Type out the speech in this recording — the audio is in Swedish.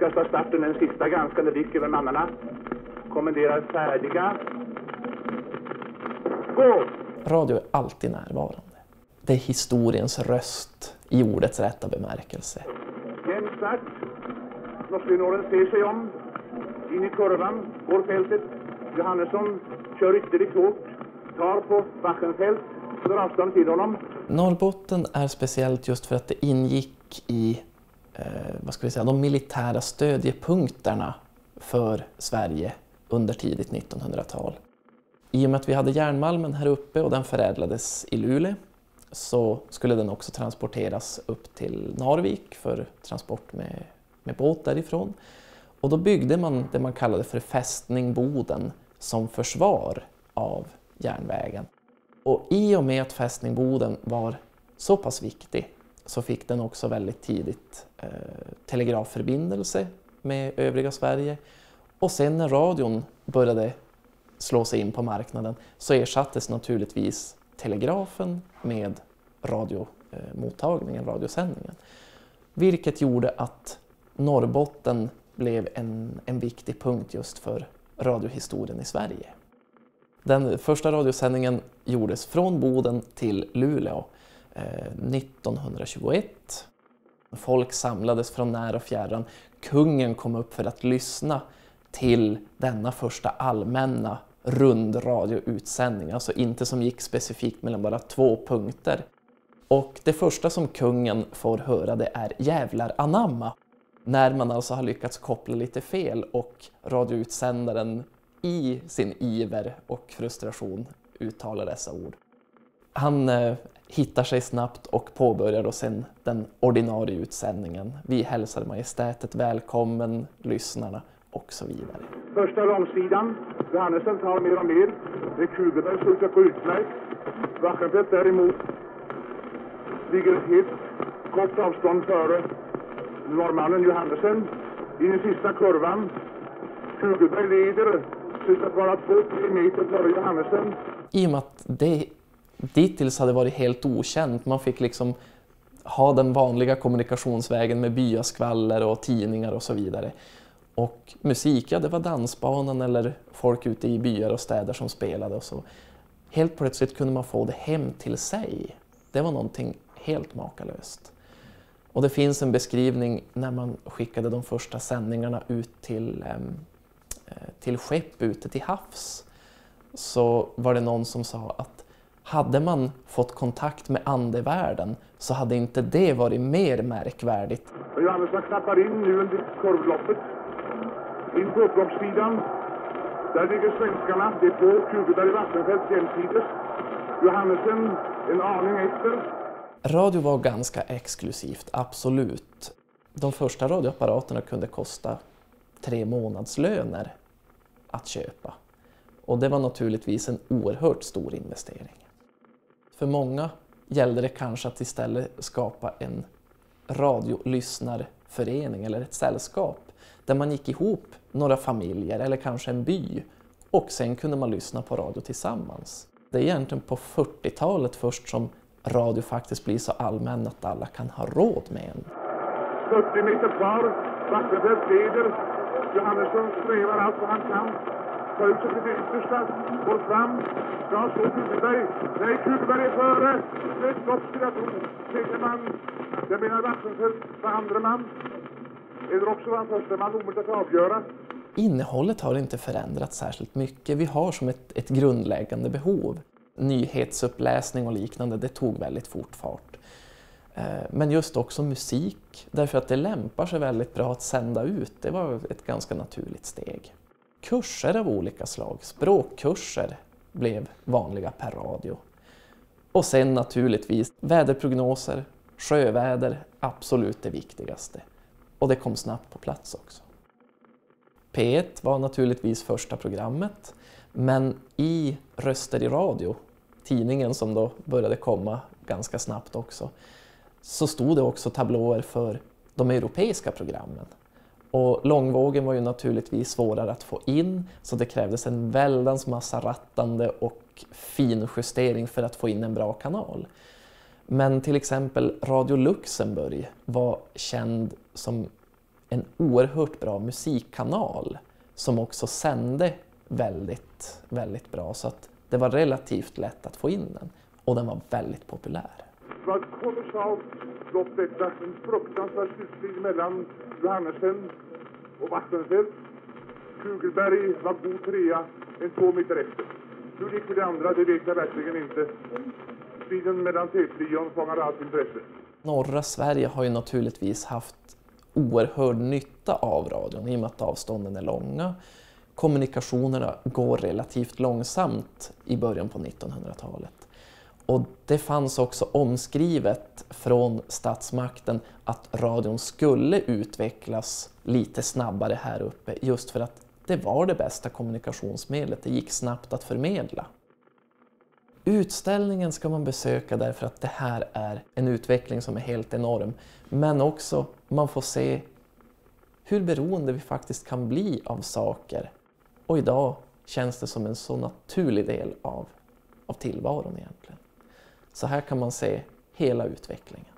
ska ta starten en sista granskande blick över mannarna. Kommenderar färdiga. Gå! Radio är alltid närvarande. Det är historiens röst i ordets rätta bemärkelse. Jämn start. Norsk-junioren ser sig om. In i kurvan. Går fältet. Johannesson kör ytterligt hårt. Tar på Wachenfeldt. Drar avstånd till honom. Norrbotten är speciellt just för att det ingick i Eh, vad ska vi säga, de militära stödjepunkterna för Sverige under tidigt 1900-tal. I och med att vi hade järnmalmen här uppe och den förädlades i Luleå så skulle den också transporteras upp till Narvik för transport med, med båt därifrån. Och då byggde man det man kallade för fästning Boden som försvar av järnvägen. Och i och med att fästning Boden var så pass viktig så fick den också väldigt tidigt eh, telegrafförbindelse med övriga Sverige. Och sen när radion började slå sig in på marknaden så ersattes naturligtvis telegrafen med radiomottagningen, radiosändningen. Vilket gjorde att Norrbotten blev en, en viktig punkt just för radiohistorien i Sverige. Den första radiosändningen gjordes från Boden till Luleå Eh, 1921. Folk samlades från när och fjärran. Kungen kom upp för att lyssna till denna första allmänna rundradioutsändning, alltså inte som gick specifikt mellan bara två punkter. Och det första som kungen får höra det är jävlar anamma. När man alltså har lyckats koppla lite fel och radioutsändaren i sin iver och frustration uttalar dessa ord. Han eh, hittar sig snabbt och påbörjar då sen den ordinarie utsändningen. Vi hälsar majestätet välkommen, lyssnarna och så vidare. Första långsidan. Johannesson tar mer och mer. Det Kugelberg skjuter på utmärkt. Wachenfeldt däremot ligger helt kort avstånd före norrmannen Johannesson. In i sista kurvan. Kugelberg leder. Ser att vara två, tre meter före Johannesson. I och med att det dittills hade varit helt okänt, man fick liksom ha den vanliga kommunikationsvägen med byaskvaller och tidningar och så vidare. Och musik, ja det var dansbanan eller folk ute i byar och städer som spelade och så. Helt plötsligt kunde man få det hem till sig. Det var någonting helt makalöst. Och det finns en beskrivning när man skickade de första sändningarna ut till, ehm, eh, till skepp ute till havs. Så var det någon som sa att hade man fått kontakt med andevärlden så hade inte det varit mer märkvärdigt. Johannesson knappar in nu under korvloppet. In på upploppssidan. Där ligger svenskarna. Det är på Kugelberg Vattenfälts jämsides. Johannesson en aning efter. Radio var ganska exklusivt, absolut. De första radioapparaterna kunde kosta tre månadslöner att köpa. Och det var naturligtvis en oerhört stor investering. För många gällde det kanske att istället skapa en radiolyssnarförening eller ett sällskap där man gick ihop några familjer eller kanske en by och sen kunde man lyssna på radio tillsammans. Det är egentligen på 40-talet först som radio faktiskt blir så allmän att alla kan ha råd med en. 40 meter kvar. Vattenfält leder. Johannesson strävar allt vad han kan. Tar ut sig till det yttersta. Går fram. Ska slå Kugelberg. Nej, Kugelberg är före. Det är jag tro. Tredje man. Jag menar Vattenfält var andra man. Eller också var han första man. Omöjligt att avgöra. Innehållet har inte förändrats särskilt mycket. Vi har som ett, ett grundläggande behov nyhetsuppläsning och liknande, det tog väldigt fort fart. Eh, men just också musik, därför att det lämpar sig väldigt bra att sända ut. Det var ett ganska naturligt steg. Kurser av olika slag, språkkurser, blev vanliga per radio. Och sen naturligtvis väderprognoser, sjöväder, absolut det viktigaste. Och det kom snabbt på plats också. P1 var naturligtvis första programmet, men i Röster i radio tidningen som då började komma ganska snabbt också, så stod det också tablåer för de europeiska programmen. Och långvågen var ju naturligtvis svårare att få in så det krävdes en väldans massa rattande och finjustering för att få in en bra kanal. Men till exempel Radio Luxemburg var känd som en oerhört bra musikkanal som också sände väldigt, väldigt bra. Så att det var relativt lätt att få in den och den var väldigt populär. Det var ett kolossalt lopp detta. En fruktansvärd slutstrid mellan Johannesen och Vattenfält. Kugelberg var god trea, en två meter efter. Hur det gick med det andra, det vet jag verkligen inte. Striden mellan T-trion fångade allt intresse. Norra Sverige har ju naturligtvis haft oerhörd nytta av radion i och med att avstånden är långa. Kommunikationerna går relativt långsamt i början på 1900-talet. Och det fanns också omskrivet från statsmakten att radion skulle utvecklas lite snabbare här uppe just för att det var det bästa kommunikationsmedlet. Det gick snabbt att förmedla. Utställningen ska man besöka därför att det här är en utveckling som är helt enorm. Men också man får se hur beroende vi faktiskt kan bli av saker. Och idag känns det som en så naturlig del av, av tillvaron egentligen. Så här kan man se hela utvecklingen.